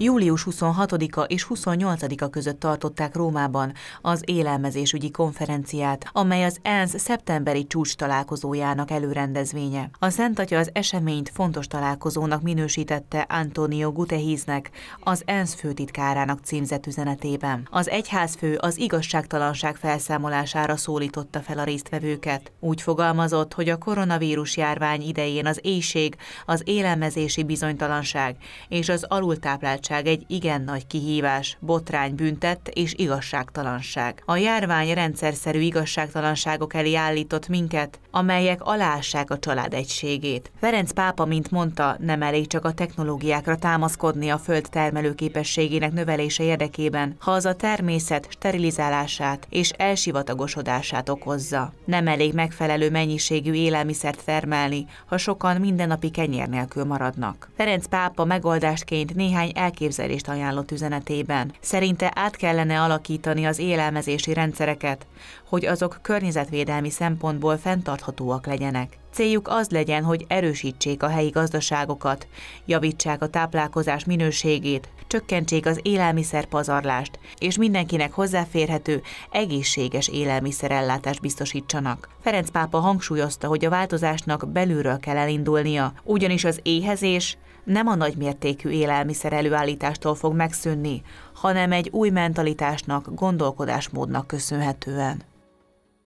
Július 26-a és 28-a között tartották Rómában az élelmezésügyi konferenciát, amely az ENSZ szeptemberi csúcs találkozójának előrendezvénye. A Szent Atya az eseményt fontos találkozónak minősítette Antonio Guterresnek, az ENSZ főtitkárának címzett üzenetében. Az egyházfő az igazságtalanság felszámolására szólította fel a résztvevőket. Úgy fogalmazott, hogy a koronavírus járvány idején az éjség, az élelmezési bizonytalanság és az alultáplált szabadság egy igen nagy kihívás, botrány büntet és igazságtalanság. A járvány rendszerszerű igazságtalanságok elé állított minket, amelyek alássák a család egységét. Ferenc pápa, mint mondta, nem elég csak a technológiákra támaszkodni a föld termelő képességének növelése érdekében, ha az a természet sterilizálását és elsivatagosodását okozza. Nem elég megfelelő mennyiségű élelmiszert termelni, ha sokan mindennapi kenyér nélkül maradnak. Ferenc pápa megoldásként néhány el elképzelést ajánlott üzenetében. Szerinte át kellene alakítani az élelmezési rendszereket, hogy azok környezetvédelmi szempontból fenntarthatóak legyenek. Céljuk az legyen, hogy erősítsék a helyi gazdaságokat, javítsák a táplálkozás minőségét, csökkentsék az élelmiszerpazarlást, és mindenkinek hozzáférhető, egészséges élelmiszerellátást biztosítsanak. Ferenc pápa hangsúlyozta, hogy a változásnak belülről kell elindulnia, ugyanis az éhezés nem a nagymértékű élelmiszer előállítástól fog megszűnni, hanem egy új mentalitásnak, gondolkodásmódnak köszönhetően.